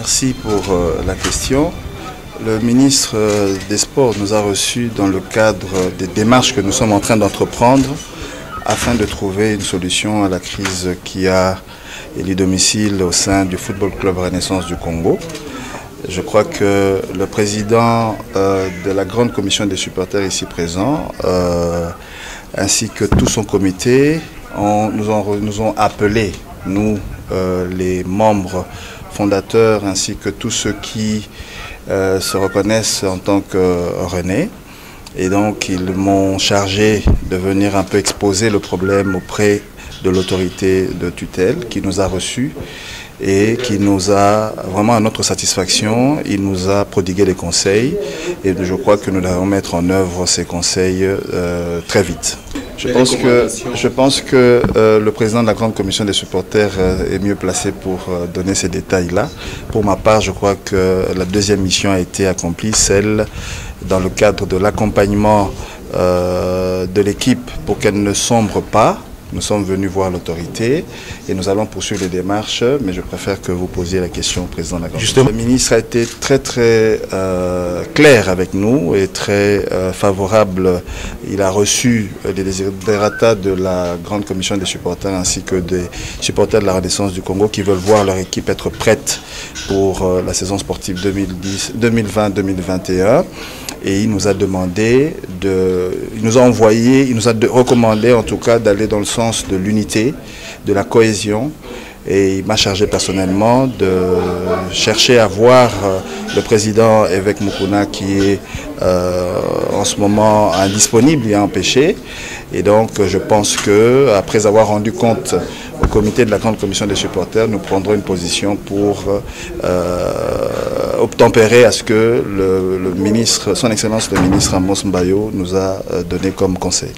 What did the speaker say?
Merci pour euh, la question. Le ministre euh, des Sports nous a reçus dans le cadre des démarches que nous sommes en train d'entreprendre afin de trouver une solution à la crise qui a élu domicile au sein du Football Club Renaissance du Congo. Je crois que le président euh, de la grande commission des supporters ici présent, ainsi que tout son comité, nous, ont, nous ont appelés, nous, les membres fondateurs ainsi que tous ceux qui euh, se reconnaissent en tant que René. Et donc ils m'ont chargé de venir un peu exposer le problème auprès de l'autorité de tutelle qui nous a reçus et qui nous a vraiment à notre satisfaction, il nous a prodigué des conseils et je crois que nous devons mettre en œuvre ces conseils euh, très vite. Je pense que, je pense que euh, le président de la grande commission des supporters euh, est mieux placé pour euh, donner ces détails-là. Pour ma part, je crois que la deuxième mission a été accomplie, celle dans le cadre de l'accompagnement de l'équipe pour qu'elle ne sombre pas nous sommes venus voir l'autorité et nous allons poursuivre les démarches, mais je préfère que vous posiez la question au président de la Justement. Le ministre a été très très euh, clair avec nous et très euh, favorable. Il a reçu les desiderata de la grande commission des supporters ainsi que des supporters de la Renaissance du Congo qui veulent voir leur équipe être prête pour euh, la saison sportive 2020-2021 et il nous a demandé de, il nous a envoyé, il nous a recommandé en tout cas d'aller dans le sens de l'unité, de la cohésion et il m'a chargé personnellement de chercher à voir euh, le président évêque Mukuna qui est euh, en ce moment indisponible et empêché. Et donc je pense que après avoir rendu compte au comité de la grande commission des supporters, nous prendrons une position pour euh, obtempérer à ce que le, ministre, son excellence le ministre Amos Mbayo nous a donné comme conseil.